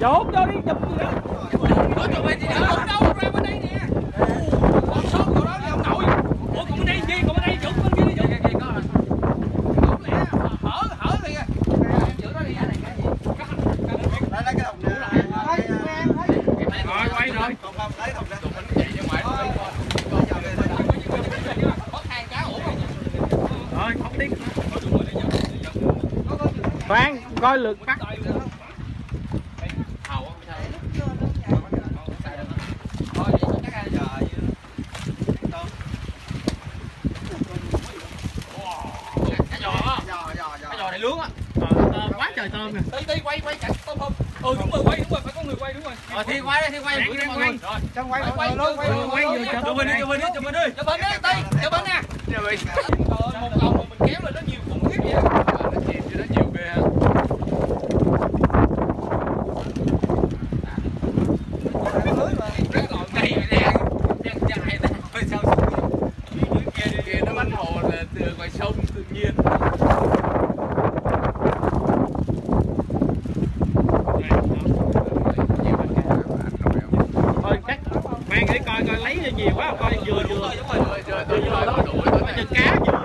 Dốt vô đi, chụp gì đó. Ủa tụi thì đi đâu? Đâu ra bên đây nè. Còn sót tụi đó đi ông nội. Bên đây gì? Còn bên đây chụp bên kia đi chụp. Khoan, coi lượt bắt Này lướng á Ờ, tôm quá trời tôm nè Tí tí quay quay chặt tôm không Ừ đúng rồi quay đúng rồi phải có người quay đúng rồi Ờ thì quay đây thì quay người quay. Rồi Trong quay Quay, quay quay, quay quay, quay cho bên đi cho bên đi cho bên đi cho bên đi cho bên đi tí cho bên nè Trời ơi một lòng mà mình kéo lên nó nhiều khủng khiếp vậy Nó chìm cho nó nhiều ghê ha sao dưới kia kia nó bánh hồ là từ ngoài sông tự nhiên nhiều quá coi vừa vừa rồi. cho cá vừa